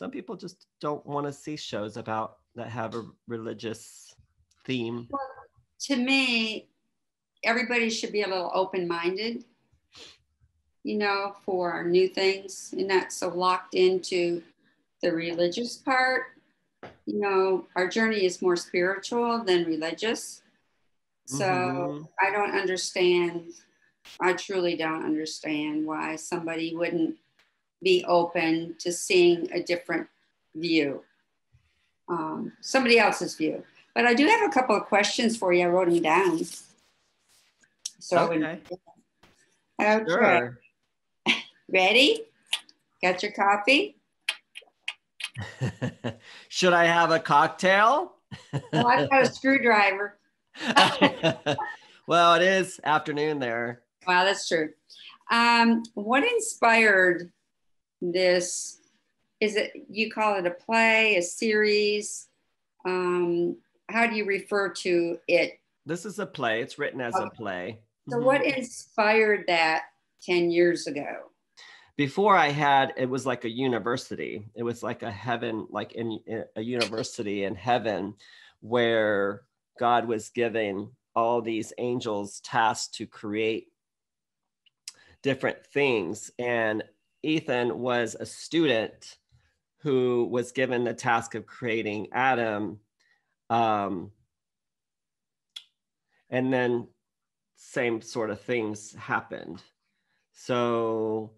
some people just don't want to see shows about that have a religious theme. Well, to me, everybody should be a little open minded, you know, for new things and not so locked into the religious part. You know, our journey is more spiritual than religious. So mm-hmm. I don't understand. I truly don't understand why somebody wouldn't be open to seeing a different view, um, somebody else's view. But I do have a couple of questions for you. I wrote them down. So, okay. okay. Sure. Ready? Got your coffee? Should I have a cocktail? well, I've got a screwdriver. well, it is afternoon there. Wow, that's true. Um, what inspired this? Is it you call it a play, a series? Um, how do you refer to it? This is a play. It's written as okay. a play. So, mm-hmm. what inspired that 10 years ago? Before I had, it was like a university. It was like a heaven, like in, in a university in heaven where God was giving all these angels tasks to create different things. And Ethan was a student who was given the task of creating Adam. Um, and then same sort of things happened. So,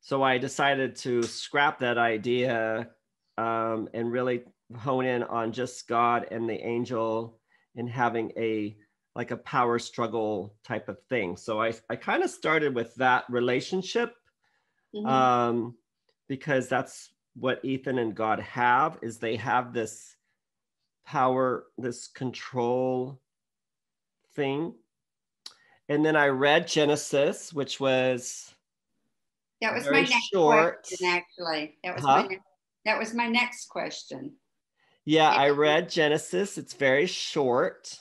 so I decided to scrap that idea um, and really hone in on just God and the angel and having a like a power struggle type of thing. So I, I kind of started with that relationship mm-hmm. um, because that's what Ethan and God have is they have this power, this control thing and then I read Genesis, which was that was my next short. question. Actually, that was huh? my that was my next question. Yeah, I read Genesis. It's very short.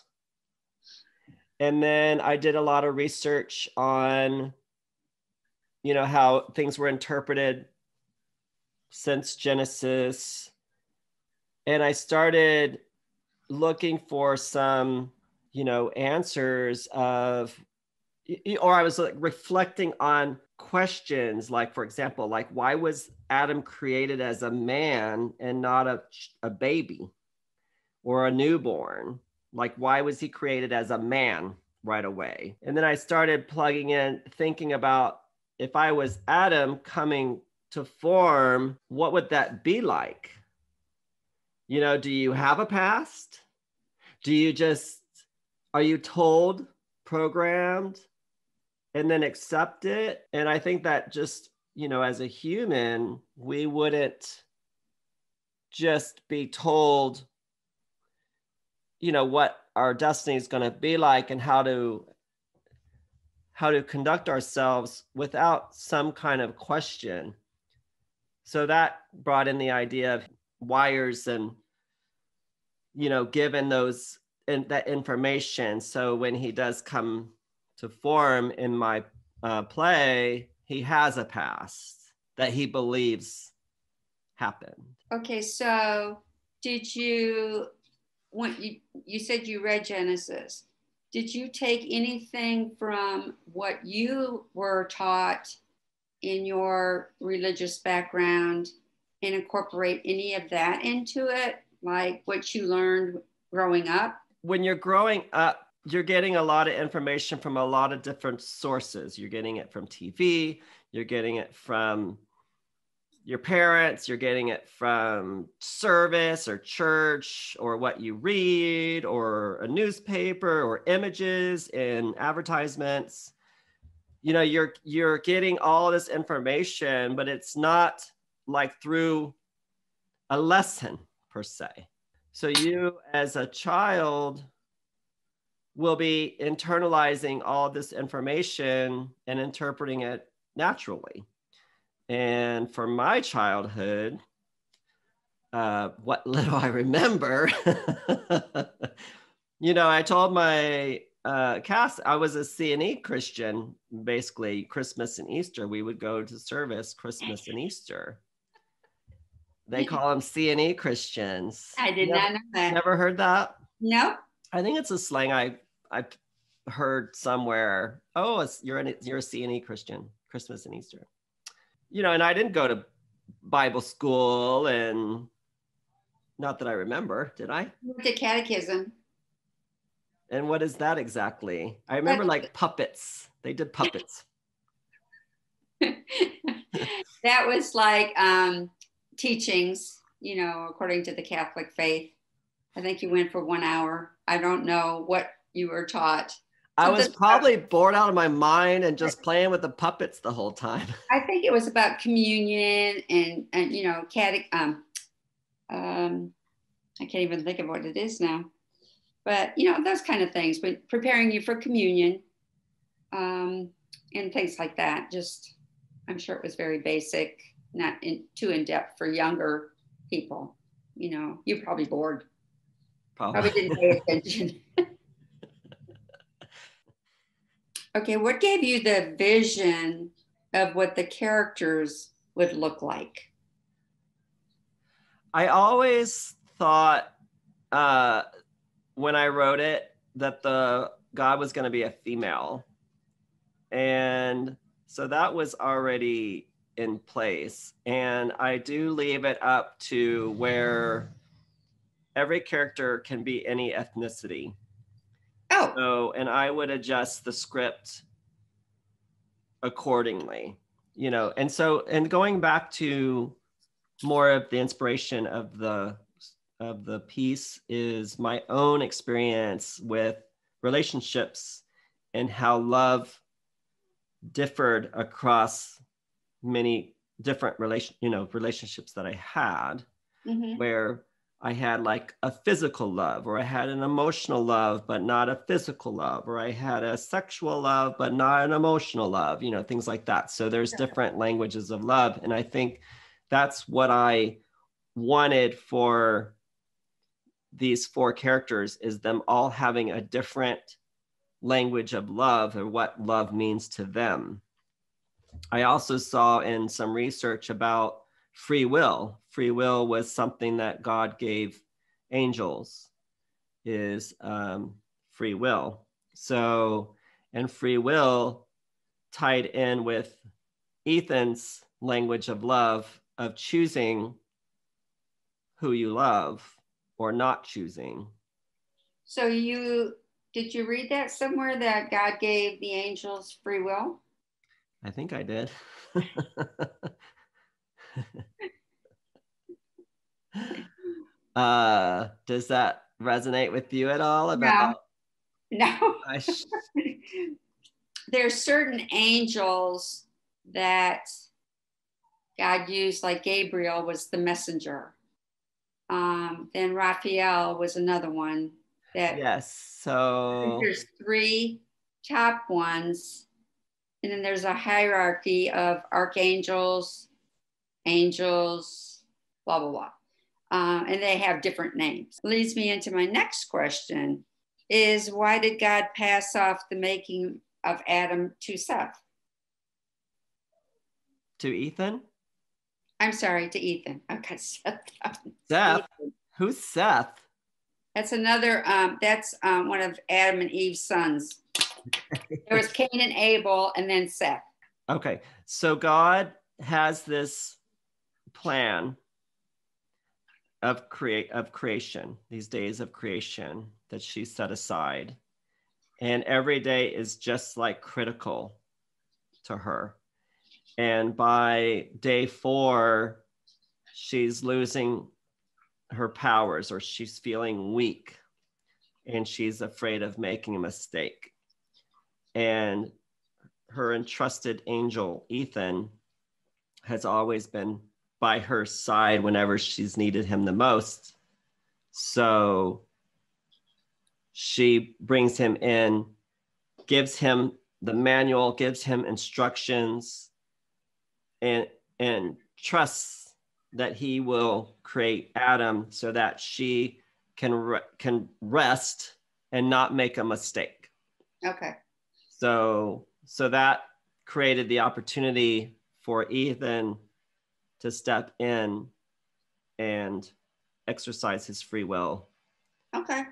And then I did a lot of research on, you know, how things were interpreted since Genesis. And I started looking for some, you know, answers of or I was like reflecting on questions like for example like why was Adam created as a man and not a, a baby or a newborn like why was he created as a man right away and then I started plugging in thinking about if I was Adam coming to form what would that be like you know do you have a past do you just are you told programmed and then accept it. And I think that just, you know, as a human, we wouldn't just be told, you know, what our destiny is going to be like and how to how to conduct ourselves without some kind of question. So that brought in the idea of wires and you know given those and that information so when he does come to form in my uh, play, he has a past that he believes happened. Okay, so did you when you you said you read Genesis? Did you take anything from what you were taught in your religious background and incorporate any of that into it, like what you learned growing up? When you're growing up, you're getting a lot of information from a lot of different sources. You're getting it from TV, you're getting it from your parents, you're getting it from service or church or what you read or a newspaper or images in advertisements. You know, you're you're getting all this information, but it's not like through a lesson per se. So you as a child will be internalizing all this information and interpreting it naturally. And for my childhood, uh, what little I remember, you know, I told my uh, cast I was a CNE Christian, basically Christmas and Easter. We would go to service Christmas and Easter. They call them C and E Christians. I did Never- not know that. Never heard that. Nope. I think it's a slang I I heard somewhere. Oh, you're an you're a C and E Christian, Christmas and Easter. You know, and I didn't go to Bible school, and not that I remember. Did I? Went to catechism. And what is that exactly? I remember like puppets. They did puppets. that was like um, teachings, you know, according to the Catholic faith. I think you went for one hour. I don't know what you were taught. I was probably bored out of my mind and just playing with the puppets the whole time. I think it was about communion and, and you know, catech. Um, um, I can't even think of what it is now, but you know, those kind of things. But preparing you for communion, um, and things like that. Just, I'm sure it was very basic, not in, too in depth for younger people. You know, you're probably bored. Probably didn't pay attention. okay, what gave you the vision of what the characters would look like? I always thought uh, when I wrote it that the God was going to be a female. And so that was already in place. And I do leave it up to where every character can be any ethnicity. Oh, So, and I would adjust the script accordingly, you know. And so, and going back to more of the inspiration of the of the piece is my own experience with relationships and how love differed across many different relation you know relationships that I had mhm. where I had like a physical love, or I had an emotional love, but not a physical love, or I had a sexual love, but not an emotional love, you know, things like that. So there's different languages of love. And I think that's what I wanted for these four characters is them all having a different language of love or what love means to them. I also saw in some research about free will. Free will was something that God gave angels, is um, free will. So, and free will tied in with Ethan's language of love of choosing who you love or not choosing. So you did you read that somewhere that God gave the angels free will? I think I did. uh, does that resonate with you at all about No. I sh- There's certain angels that God used, like Gabriel was the messenger. Um, then Raphael was another one that yes so there's three top ones, and then there's a hierarchy of archangels, angels, blah blah blah, um, and they have different names. Leads me into my next question: Is why did God pass off the making of Adam to Seth? to Ethan I'm sorry, to Ethan. Okay, Seth. Seth who's Seth That's another. Um, that's um, one of Adam and Eve's sons. There was Cain and Abel, and then Seth. Okay, so God has this plan of create of creation, these days of creation that she set aside. And every day is just like critical to her. And by day 4 she's losing her powers or she's feeling weak and she's afraid of making a mistake. And her entrusted angel, Ethan, has always been by her side whenever she's needed him the most. So she brings him in, gives him the manual, gives him instructions, and, and trusts that he will create Adam so that she can, re- can rest and not make a mistake. Okay. So so that created the opportunity for Ethan to step in and exercise his free will. Okay.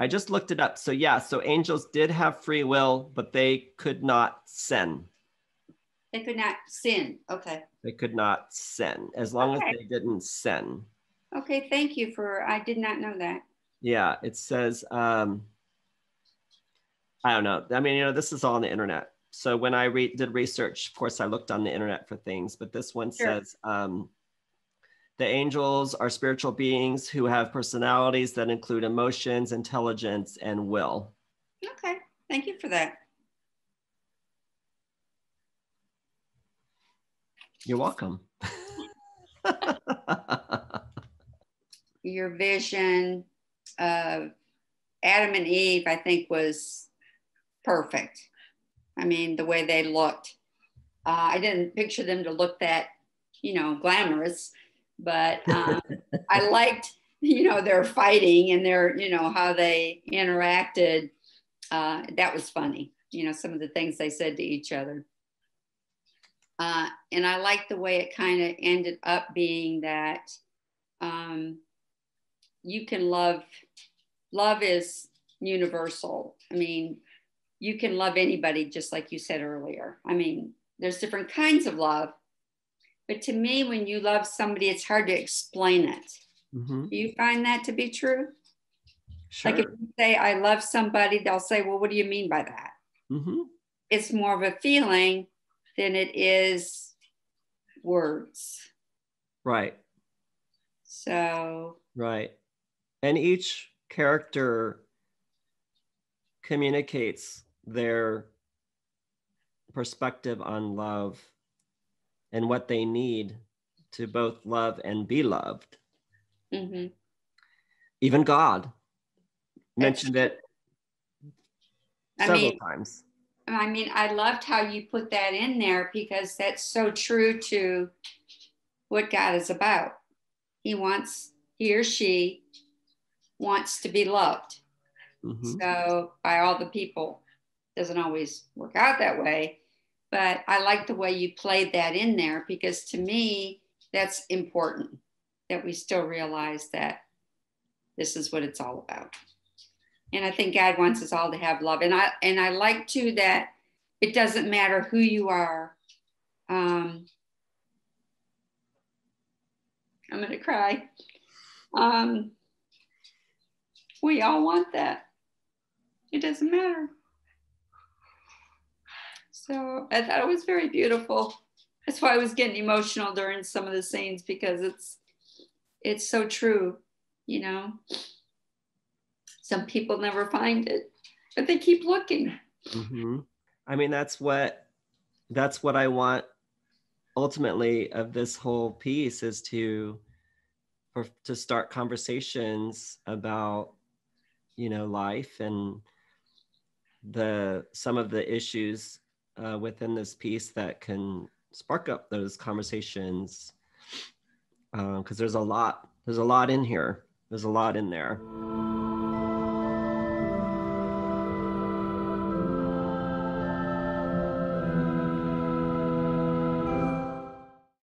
I just looked it up. So, yeah, so angels did have free will, but they could not sin. They could not sin. Okay. They could not sin as long Okay. as they didn't sin. Okay. Thank you for, I did not know that. Yeah, it says, um, I don't know. I mean, you know, this is all on the internet. So when I re- did research, of course, I looked on the internet for things, but this one Sure. says um, the angels are spiritual beings who have personalities that include emotions, intelligence, and will. Okay. Thank you for that. You're welcome. Your vision of Adam and Eve, I think, was perfect. I mean, the way they looked. Uh, I didn't picture them to look that, you know, glamorous, but um, I liked, you know, their fighting and their, you know, how they interacted. Uh, that was funny. You know, some of the things they said to each other. Uh, and I liked the way it kind of ended up being that um, you can love, love is universal. I mean, you can love anybody, just like you said earlier. I mean, there's different kinds of love. But to me, when you love somebody, it's hard to explain it. Mhm. Do you find that to be true? Sure. Like if you say, I love somebody, they'll say, Well, what do you mean by that? Mhm. It's more of a feeling than it is words. Right. So, Right. And each character communicates their perspective on love and what they need to both love and be loved. mhm. Even God mentioned it I several mean, times. I mean, I loved how you put that in there because that's so true to what God is about. He wants, he or she wants to be loved. Mhm. So by all the people, doesn't always work out that way. But I like the way you played that in there because to me, that's important that we still realize that this is what it's all about. And I think God wants us all to have love. And I and I like too that it doesn't matter who you are. Um, I'm gonna cry. Um, we all want that. It doesn't matter. So I thought it was very beautiful. That's why I was getting emotional during some of the scenes because it's it's so true, you know. Some people never find it, but they keep looking. Mhm. I mean, that's what that's what I want ultimately of this whole piece is to for to start conversations about you know life and the some of the issues uh, within this piece that can spark up those conversations because there's a lot there's a lot in here. There's a lot in there